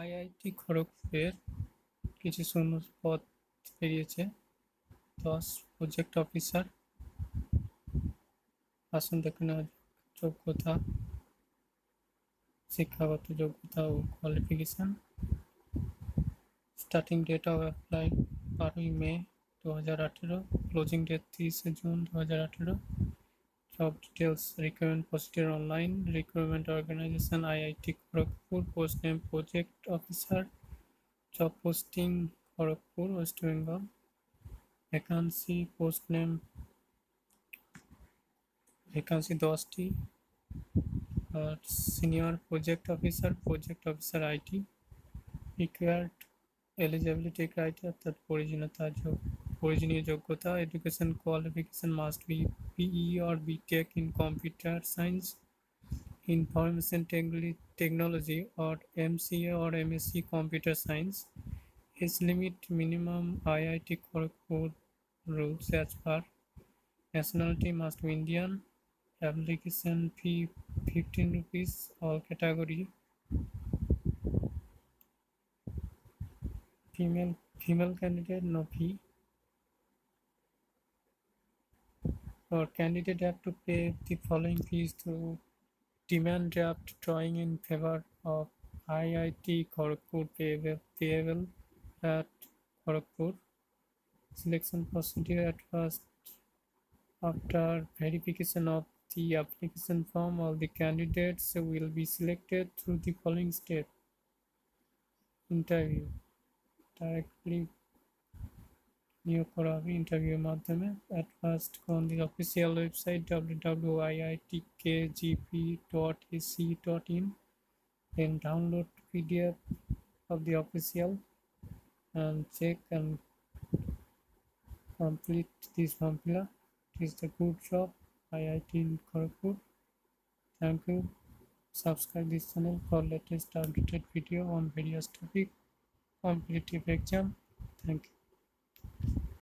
IIT খড়গপুরের কিছু শূন্য পদ বেরিয়েছে দশ প্রজেক্ট অফিসার আসুন দেখে নেওয়া যোগ্যতা, শিক্ষাগত যোগ্যতা ও qualification starting date of apply বারোই মে দু হাজার আঠেরো ক্লোজিং ডেট তিরিশে জুন দু হাজার আঠেরো। Job details Recruitment Posted Online Recruitment Organization IIT Kharagpur Post Name Project Officer Job Posting Kharagpur West Bengal Vacancy Post Name Vacancy Dosti uh, Senior Project Officer Project Officer IT Required Eligibility Criteria That Original जो প্রয়োজনীয় যোগ্যতা education qualification must be BE or BTech in computer science information technology or MCA or MSc computer science age limit minimum IIT Kharagpur rules as per nationality must be Indian application fee 15 rupees all category female female candidate no fee or candidate have to pay the following fees to demand draft drawing in favor of IIT Kharagpur payable, payable at Kharagpur. Selection procedure at first after verification of the application form all the candidates will be selected through the following step interview directly নিয়োগ করা হবে ইন্টারভিউর মাধ্যমে at first on the official website W W I I T K GP dot AC dot in then download pdf of the official and check and complete this formula it is the good job iit in kharagpur thank you subscribe this channel for latest updated video on various topic competitive exam thank you